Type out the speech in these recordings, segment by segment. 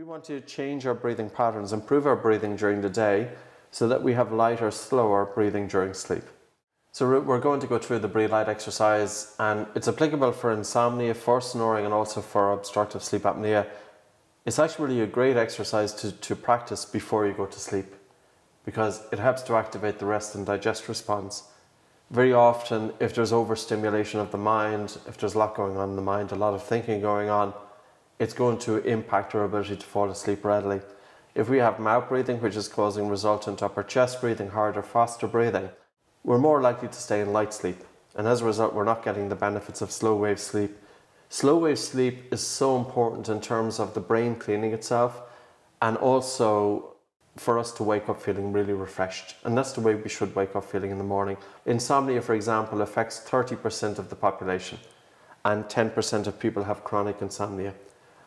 We want to change our breathing patterns, improve our breathing during the day so that we have lighter, slower breathing during sleep. So we're going to go through the breathe light exercise and it's applicable for insomnia, for snoring and also for obstructive sleep apnea. It's actually a great exercise to, to practice before you go to sleep because it helps to activate the rest and digest response. Very often, if there's overstimulation of the mind, if there's a lot going on in the mind, a lot of thinking going on, it's going to impact our ability to fall asleep readily. If we have mouth breathing, which is causing resultant upper chest breathing, harder, faster breathing, we're more likely to stay in light sleep. And as a result, we're not getting the benefits of slow wave sleep. Slow wave sleep is so important in terms of the brain cleaning itself and also for us to wake up feeling really refreshed. And that's the way we should wake up feeling in the morning. Insomnia, for example, affects 30% of the population, and 10% of people have chronic insomnia.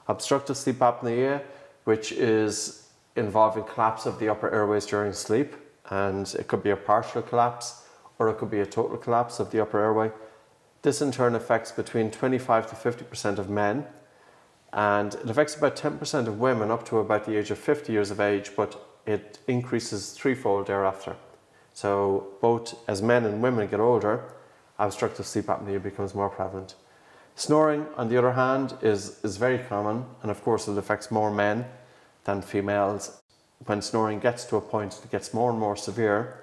Obstructive sleep apnea, which is involving collapse of the upper airways during sleep, and it could be a partial collapse or it could be a total collapse of the upper airway. This in turn affects between 25 to 50% of men, and it affects about 10% of women up to about the age of 50 years of age, but it increases threefold thereafter. So, both as men and women get older, obstructive sleep apnea becomes more prevalent. Snoring, on the other hand, is, is very common, and of course, it affects more men than females. When snoring gets to a point that gets more and more severe,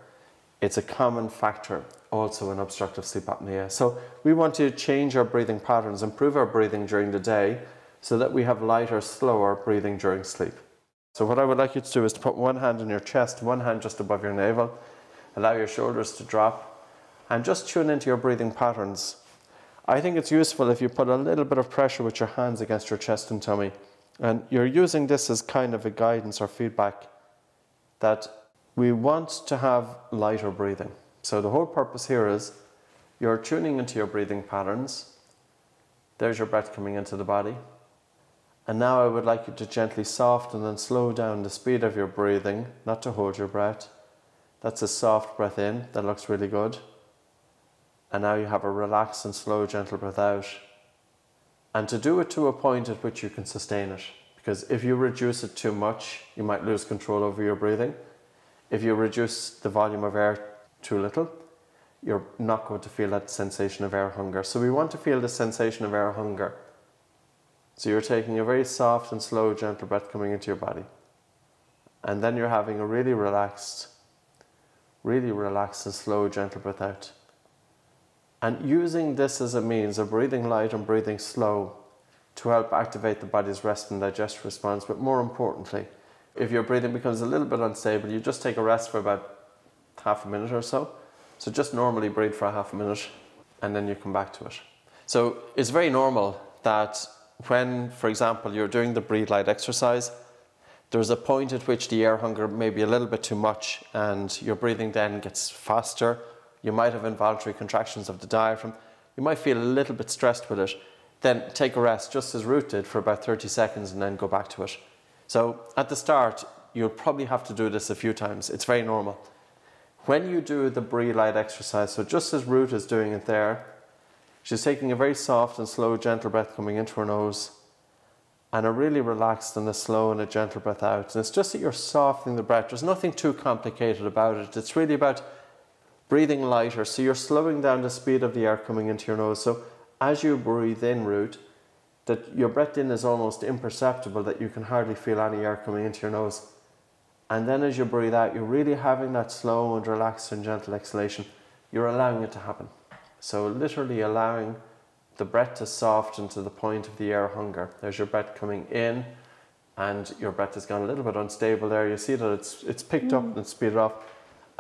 it's a common factor also in obstructive sleep apnea. So, we want to change our breathing patterns, improve our breathing during the day so that we have lighter, slower breathing during sleep. So what I would like you to do is to put one hand on your chest, one hand just above your navel, allow your shoulders to drop, and just tune into your breathing patterns. I think it's useful if you put a little bit of pressure with your hands against your chest and tummy, and you're using this as kind of a guidance or feedback that we want to have lighter breathing. So the whole purpose here is you're tuning into your breathing patterns. There's your breath coming into the body. And now I would like you to gently soften and then slow down the speed of your breathing, not to hold your breath. That's a soft breath in, that looks really good. And now you have a relaxed and slow, gentle breath out. And to do it to a point at which you can sustain it. Because if you reduce it too much, you might lose control over your breathing. If you reduce the volume of air too little, you're not going to feel that sensation of air hunger. So we want to feel the sensation of air hunger so you're taking a very soft and slow, gentle breath coming into your body. And then you're having a really relaxed, really relaxed and slow, gentle breath out. And using this as a means of breathing light and breathing slow to help activate the body's rest and digest response. But more importantly, if your breathing becomes a little bit unstable, you just take a rest for about half a minute or so. So just normally breathe for a half a minute and then you come back to it. So it's very normal that when, for example, you're doing the breathe light exercise, there's a point at which the air hunger may be a little bit too much and your breathing then gets faster. You might have involuntary contractions of the diaphragm. You might feel a little bit stressed with it. Then take a rest, just as Ruth did, for about 30 seconds and then go back to it. So at the start, you'll probably have to do this a few times. It's very normal. When you do the breathe light exercise, so just as Ruth is doing it there, She's taking a very soft and slow, gentle breath coming into her nose and a really relaxed and a slow and a gentle breath out. And it's just that you're softening the breath. There's nothing too complicated about it. It's really about breathing lighter. So you're slowing down the speed of the air coming into your nose. So as you breathe in, Ruth, that your breath in is almost imperceptible, that you can hardly feel any air coming into your nose. And then as you breathe out, you're really having that slow and relaxed and gentle exhalation. You're allowing it to happen. So literally allowing the breath to soften to the point of the air hunger. There's your breath coming in and your breath has gone a little bit unstable there. You see that it's, it's picked mm. up and speeded up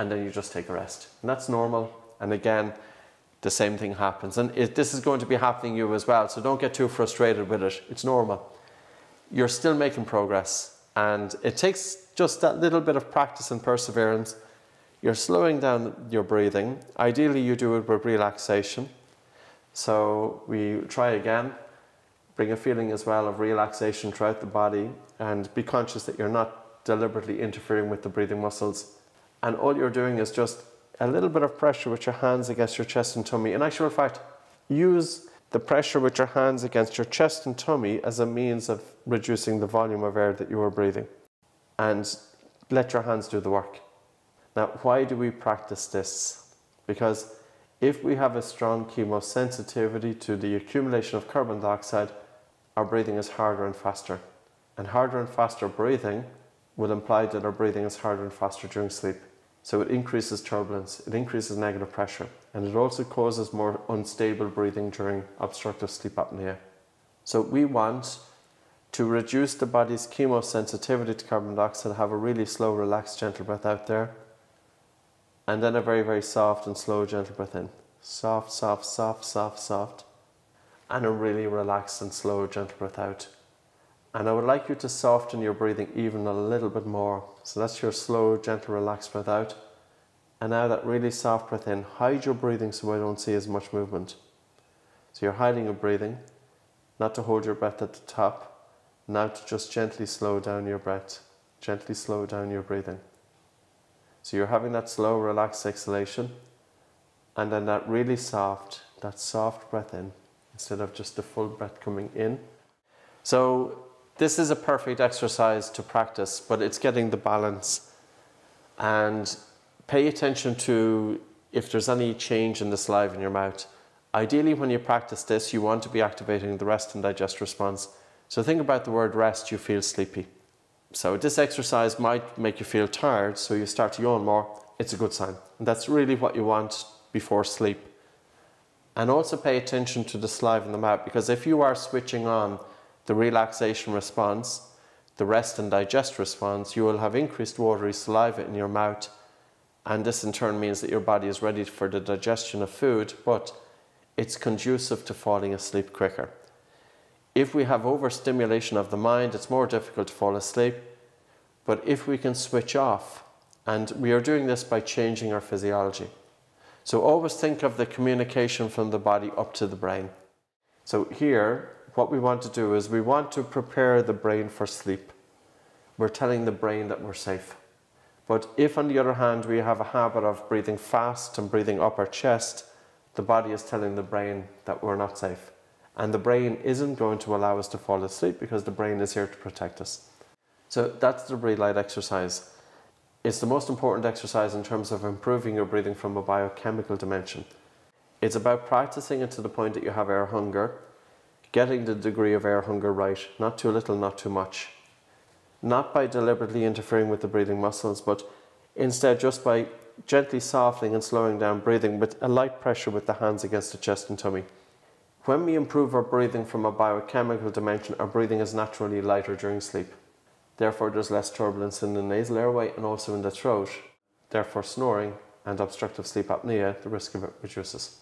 and then you just take a rest. And that's normal. And again, the same thing happens. And it, this is going to be happening you as well. So don't get too frustrated with it. It's normal. You're still making progress. And it takes just that little bit of practice and perseverance you're slowing down your breathing. Ideally, you do it with relaxation. So we try again. Bring a feeling as well of relaxation throughout the body and be conscious that you're not deliberately interfering with the breathing muscles. And all you're doing is just a little bit of pressure with your hands against your chest and tummy. In actual fact, use the pressure with your hands against your chest and tummy as a means of reducing the volume of air that you are breathing. And let your hands do the work. Now, why do we practice this? Because if we have a strong chemosensitivity to the accumulation of carbon dioxide, our breathing is harder and faster. And harder and faster breathing will imply that our breathing is harder and faster during sleep. So it increases turbulence, it increases negative pressure, and it also causes more unstable breathing during obstructive sleep apnea. So we want to reduce the body's chemosensitivity to carbon dioxide, have a really slow, relaxed, gentle breath out there, and then a very, very soft and slow, gentle breath in. Soft, soft, soft, soft, soft, and a really relaxed and slow, gentle breath out. And I would like you to soften your breathing even a little bit more. So that's your slow, gentle, relaxed breath out. And now that really soft breath in, hide your breathing so I don't see as much movement. So you're hiding your breathing, not to hold your breath at the top, now to just gently slow down your breath, gently slow down your breathing. So you're having that slow, relaxed exhalation, and then that really soft, that soft breath in, instead of just the full breath coming in. So this is a perfect exercise to practice, but it's getting the balance and pay attention to if there's any change in the saliva in your mouth. Ideally, when you practice this, you want to be activating the rest and digest response. So think about the word rest, you feel sleepy. So this exercise might make you feel tired, so you start to yawn more. It's a good sign. And that's really what you want before sleep. And also pay attention to the saliva in the mouth, because if you are switching on the relaxation response, the rest and digest response, you will have increased watery saliva in your mouth. And this in turn means that your body is ready for the digestion of food, but it's conducive to falling asleep quicker. If we have overstimulation of the mind, it's more difficult to fall asleep. But if we can switch off, and we are doing this by changing our physiology. So always think of the communication from the body up to the brain. So here, what we want to do is we want to prepare the brain for sleep. We're telling the brain that we're safe. But if, on the other hand, we have a habit of breathing fast and breathing up our chest, the body is telling the brain that we're not safe. And the brain isn't going to allow us to fall asleep because the brain is here to protect us. So that's the breathe light exercise. It's the most important exercise in terms of improving your breathing from a biochemical dimension. It's about practicing it to the point that you have air hunger getting the degree of air hunger right, not too little, not too much. Not by deliberately interfering with the breathing muscles, but instead just by gently softening and slowing down breathing with a light pressure with the hands against the chest and tummy. When we improve our breathing from a biochemical dimension, our breathing is naturally lighter during sleep. Therefore, there's less turbulence in the nasal airway and also in the throat. Therefore, snoring and obstructive sleep apnea, the risk of it reduces.